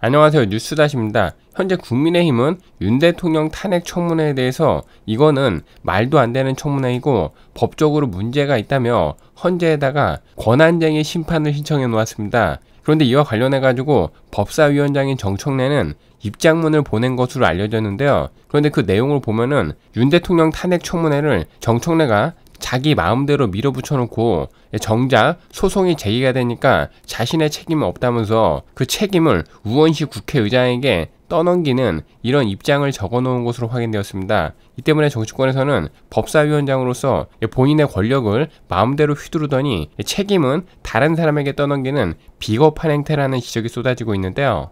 안녕하세요 뉴스다시입니다. 현재 국민의힘은 윤 대통령 탄핵 청문회에 대해서 이거는 말도 안 되는 청문회이고 법적으로 문제가 있다며 헌재에다가 권한쟁의 심판을 신청해 놓았습니다. 그런데 이와 관련해 가지고 법사위원장인 정청래는 입장문을 보낸 것으로 알려졌는데요. 그런데 그 내용을 보면은 윤 대통령 탄핵 청문회를 정청래가 자기 마음대로 밀어붙여 놓고 정작 소송이 제기가 되니까 자신의 책임은 없다면서 그 책임을 우원식 국회의장에게 떠넘기는 이런 입장을 적어 놓은 것으로 확인되었습니다. 이 때문에 정치권에서는 법사위원장으로서 본인의 권력을 마음대로 휘두르더니 책임은 다른 사람에게 떠넘기는 비겁한 행태라는 지적이 쏟아지고 있는데요.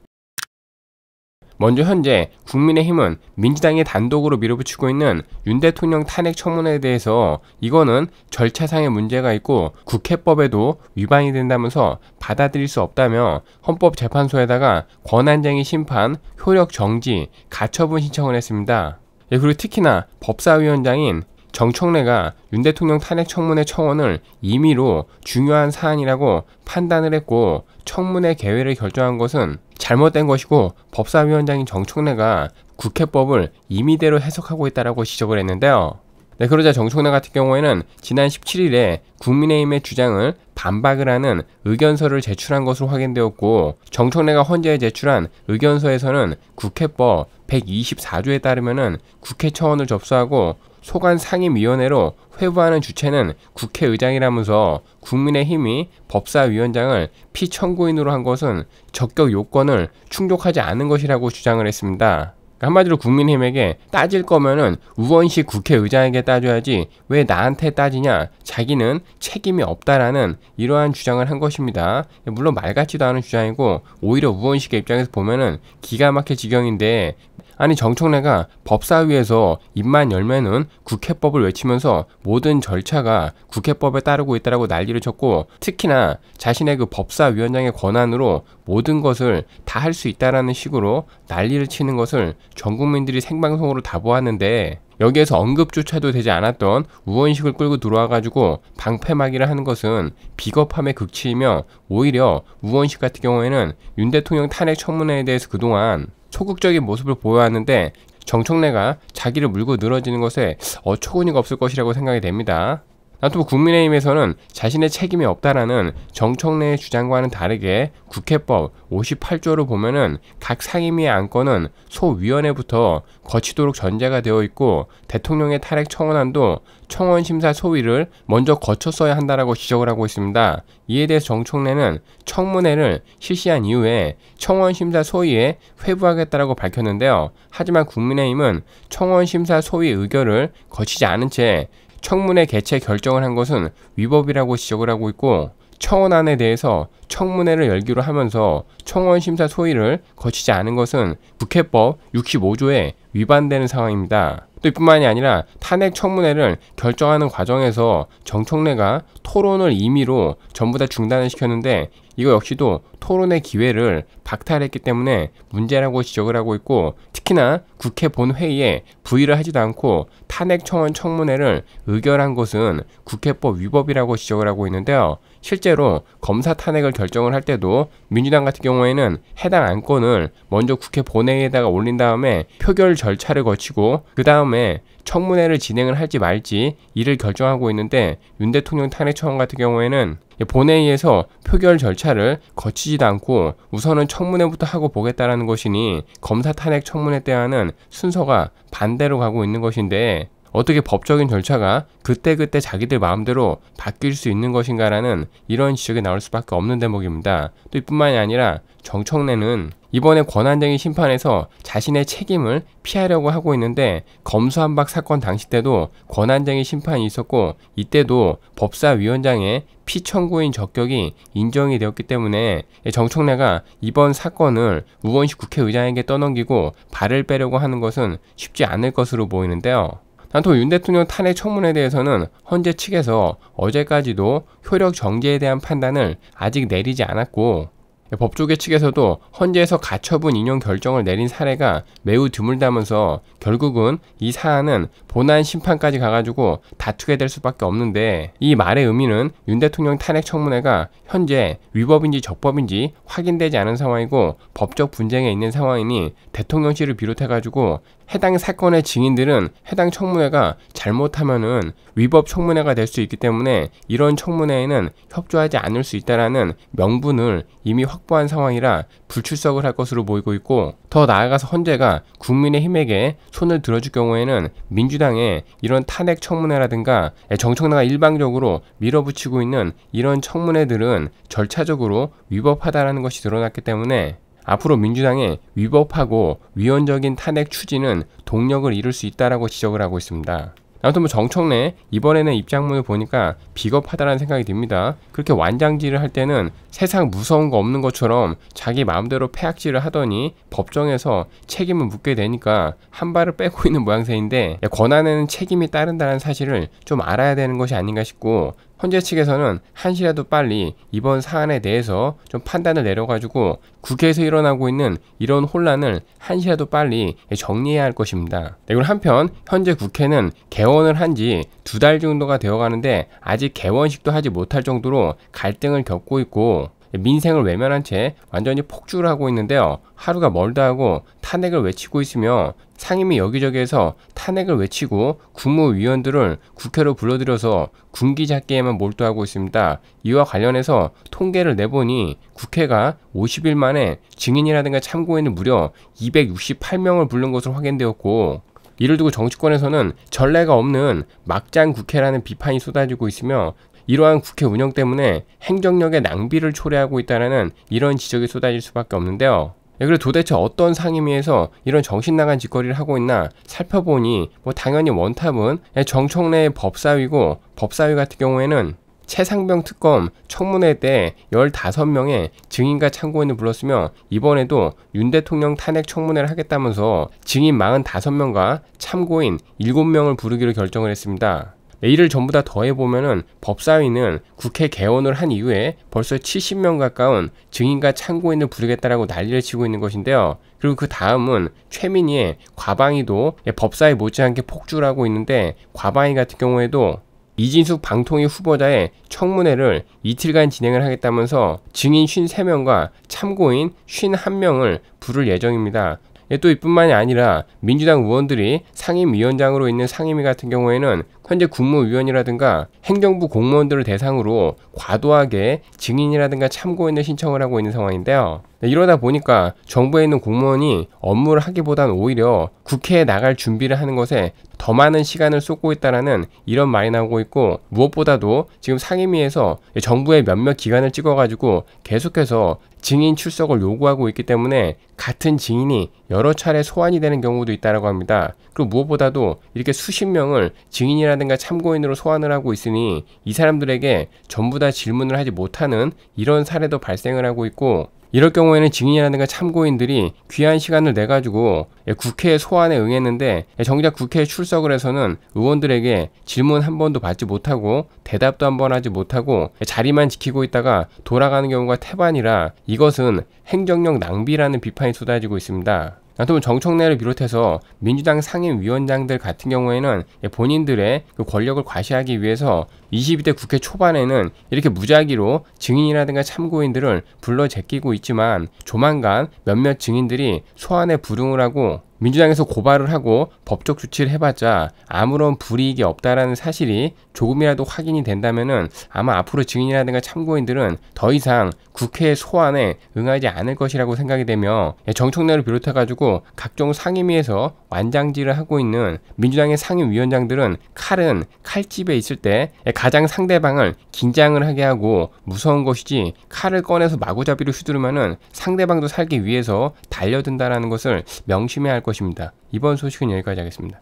먼저 현재 국민의힘은 민주당이 단독으로 밀어붙이고 있는 윤 대통령 탄핵 청문회에 대해서 이거는 절차상의 문제가 있고 국회법에도 위반이 된다면서 받아들일 수 없다며 헌법재판소에다가 권한쟁의 심판, 효력 정지, 가처분 신청을 했습니다. 예, 그리고 특히나 법사위원장인 정청래가 윤 대통령 탄핵 청문회 청원을 임의로 중요한 사안이라고 판단을 했고 청문회 개회를 결정한 것은 잘못된 것이고 법사위원장인 정청래가 국회법을 임의대로 해석하고 있다라고 지적을 했는데요. 네, 그러자 정청래 같은 경우에는 지난 17일에 국민의힘의 주장을 반박을 하는 의견서를 제출한 것으로 확인되었고 정청래가 헌재에 제출한 의견서에서는 국회법 124조에 따르면은 국회 청원을 접수하고 소관 상임위원회로 회부하는 주체는 국회의장이라면서 국민의힘이 법사위원장을 피청구인으로 한 것은 적격 요건을 충족하지 않은 것이라고 주장을 했습니다. 한마디로 국민의힘에게 따질 거면은 우원식 국회의장에게 따져야지 왜 나한테 따지냐 자기는 책임이 없다라는 이러한 주장을 한 것입니다. 물론 말 같지도 않은 주장이고 오히려 우원식의 입장에서 보면은 기가 막힐 지경인데 아니 정청래가 법사위에서 입만 열면은 국회법을 외치면서 모든 절차가 국회법에 따르고 있다라고 난리를 쳤고 특히나 자신의 그 법사위원장의 권한으로 모든 것을 다 할 수 있다라는 식으로 난리를 치는 것을 전 국민들이 생방송으로 다 보았는데 여기에서 언급조차도 되지 않았던 우원식을 끌고 들어와가지고 방패막이를 하는 것은 비겁함의 극치이며 오히려 우원식 같은 경우에는 윤 대통령 탄핵 청문회에 대해서 그동안 소극적인 모습을 보여왔는데 정청래가 자기를 물고 늘어지는 것에 어처구니가 없을 것이라고 생각이 됩니다. 나또 국민의힘에서는 자신의 책임이 없다라는 정청래의 주장과는 다르게 국회법 58조를 보면은 각 상임위의 안건은 소위원회부터 거치도록 전제가 되어 있고 대통령의 탈핵 청원안도 청원 심사 소위를 먼저 거쳤어야 한다라고 지적을 하고 있습니다. 이에 대해서 정청래는 청문회를 실시한 이후에 청원 심사 소위에 회부하겠다라고 밝혔는데요. 하지만 국민의힘은 청원 심사 소위 의결을 거치지 않은 채 청문회 개최 결정을 한 것은 위법이라고 지적을 하고 있고 청원안에 대해서 청문회를 열기로 하면서 청원 심사 소위를 거치지 않은 것은 국회법 65조에 위반되는 상황입니다. 또 이뿐만이 아니라 탄핵 청문회를 결정하는 과정에서 정청래가 토론을 임의로 전부 다 중단을 시켰는데 이거 역시도 토론의 기회를 박탈했기 때문에 문제라고 지적을 하고 있고 특히나 국회 본회의에 부의를 하지도 않고 탄핵 청원 청문회를 의결한 것은 국회법 위법이라고 지적을 하고 있는데요. 실제로 검사 탄핵을 결정을 할 때도 민주당 같은 경우에는 해당 안건을 먼저 국회 본회의에다가 올린 다음에 표결 절차를 거치고 그 다음에 청문회를 진행을 할지 말지 이를 결정하고 있는데 윤 대통령 탄핵 청원 같은 경우에는 본회의에서 표결 절차를 거치지도 않고 우선은 청문회부터 하고 보겠다라는 것이니 검사 탄핵 청문회 때와는 순서가 반대로 가고 있는 것인데 어떻게 법적인 절차가 그때그때 자기들 마음대로 바뀔 수 있는 것인가라는 이런 지적이 나올 수밖에 없는 대목입니다. 또 이뿐만이 아니라 정청래는 이번에 권한쟁의 심판에서 자신의 책임을 피하려고 하고 있는데 검수한박 사건 당시 때도 권한쟁의 심판이 있었고 이때도 법사위원장의 피청구인 적격이 인정이 되었기 때문에 정청래가 이번 사건을 우원식 국회의장에게 떠넘기고 발을 빼려고 하는 것은 쉽지 않을 것으로 보이는데요. 난또 윤 대통령 탄핵 청문회에 대해서는 헌재 측에서 어제까지도 효력 정지에 대한 판단을 아직 내리지 않았고 법조계 측에서도 헌재에서 가처분 인용 결정을 내린 사례가 매우 드물다면서 결국은 이 사안은 본안 심판까지 가가지고 다투게 될 수밖에 없는데 이 말의 의미는 윤 대통령 탄핵 청문회가 현재 위법인지 적법인지 확인되지 않은 상황이고 법적 분쟁에 있는 상황이니 대통령실을 비롯해가지고 해당 사건의 증인들은 해당 청문회가 잘못하면은 위법 청문회가 될 수 있기 때문에 이런 청문회에는 협조하지 않을 수 있다라는 명분을 이미 확보한 상황이라 불출석을 할 것으로 보이고 있고 더 나아가서 헌재가 국민의힘에게 손을 들어줄 경우에는 민주당의 이런 탄핵 청문회라든가 정청래가 일방적으로 밀어붙이고 있는 이런 청문회들은 절차적으로 위법하다라는 것이 드러났기 때문에 앞으로 민주당의 위법하고 위헌적인 탄핵 추진은 동력을 잃을 수 있다라고 지적을 하고 있습니다. 아무튼 뭐 정청래 이번에는 입장문을 보니까 비겁하다는 생각이 듭니다. 그렇게 완장질을 할 때는 세상 무서운 거 없는 것처럼 자기 마음대로 폐악질을 하더니 법정에서 책임을 묻게 되니까 한 발을 빼고 있는 모양새인데 권한에는 책임이 따른다는 사실을 좀 알아야 되는 것이 아닌가 싶고 헌재 측에서는 한시라도 빨리 이번 사안에 대해서 좀 판단을 내려가지고 국회에서 일어나고 있는 이런 혼란을 한시라도 빨리 정리해야 할 것입니다. 네, 그리고 한편 현재 국회는 개원을 한 지 두 달 정도가 되어 가는데 아직 개원식도 하지 못할 정도로 갈등을 겪고 있고 민생을 외면한 채 완전히 폭주를 하고 있는데요. 하루가 멀다 하고 탄핵을 외치고 있으며 상임위 여기저기에서 탄핵을 외치고 국무위원들을 국회로 불러들여서 군기 잡기에만 몰두하고 있습니다. 이와 관련해서 통계를 내보니 국회가 50일 만에 증인이라든가 참고인을 무려 268명을 부른 것으로 확인되었고 이를 두고 정치권에서는 전례가 없는 막장 국회라는 비판이 쏟아지고 있으며 이러한 국회 운영 때문에 행정력의 낭비를 초래하고 있다는 이런 지적이 쏟아질 수밖에 없는데요. 예, 그리고 도대체 어떤 상임위에서 이런 정신 나간 짓거리를 하고 있나 살펴보니 뭐 당연히 원탑은 정청래의 법사위고 법사위 같은 경우에는 최상병 특검 청문회 때 15명의 증인과 참고인을 불렀으며 이번에도 윤 대통령 탄핵 청문회를 하겠다면서 증인 45명과 참고인 7명을 부르기로 결정을 했습니다. 이를 전부 다 더해보면은 법사위는 국회 개원을 한 이후에 벌써 70명 가까운 증인과 참고인을 부르겠다라고 난리를 치고 있는 것인데요. 그리고 그 다음은 최민희의 과방위도 법사위 못지않게 폭주를 하고 있는데 과방위 같은 경우에도 이진숙 방통위 후보자의 청문회를 이틀간 진행을 하겠다면서 증인 53명과 참고인 51명을 부를 예정입니다. 예, 또 이뿐만이 아니라 민주당 의원들이 상임위원장으로 있는 상임위 같은 경우에는 현재 국무위원이라든가 행정부 공무원들을 대상으로 과도하게 증인이라든가 참고인을 신청을 하고 있는 상황인데요. 네, 이러다 보니까 정부에 있는 공무원이 업무를 하기보단 오히려 국회에 나갈 준비를 하는 것에 더 많은 시간을 쏟고 있다라는 이런 말이 나오고 있고 무엇보다도 지금 상임위에서 정부의 몇몇 기관을 찍어가지고 계속해서 증인 출석을 요구하고 있기 때문에 같은 증인이 여러 차례 소환이 되는 경우도 있다라고 합니다. 그리고 무엇보다도 이렇게 수십 명을 증인이라든가 참고인으로 소환을 하고 있으니 이 사람들에게 전부 다 질문을 하지 못하는 이런 사례도 발생을 하고 있고 이럴 경우에는 증인이라든가 참고인들이 귀한 시간을 내 가지고 국회 소환에 응했는데 정작 국회에 출석을 해서는 의원들에게 질문 한 번도 받지 못하고 대답도 한 번 하지 못하고 자리만 지키고 있다가 돌아가는 경우가 태반이라 이것은 행정력 낭비라는 비판이 쏟아지고 있습니다. 아무튼 정청래를 비롯해서 민주당 상임위원장들 같은 경우에는 본인들의 그 권력을 과시하기 위해서 22대 국회 초반에는 이렇게 무작위로 증인이라든가 참고인들을 불러 제끼고 있지만 조만간 몇몇 증인들이 소환에 불응을 하고 민주당에서 고발을 하고 법적 조치를 해봤자 아무런 불이익이 없다라는 사실이 조금이라도 확인이 된다면은 아마 앞으로 증인이라든가 참고인들은 더 이상 국회 소환에 응하지 않을 것이라고 생각이 되며 정청래를 비롯해가지고 각종 상임위에서 완장질을 하고 있는 민주당의 상임위원장들은 칼은 칼집에 있을 때 가장 상대방을 긴장을 하게 하고 무서운 것이지 칼을 꺼내서 마구잡이로 휘두르면은 상대방도 살기 위해서 달려든다라는 것을 명심해야 할 것입니다. 이번 소식은 여기까지 하겠습니다.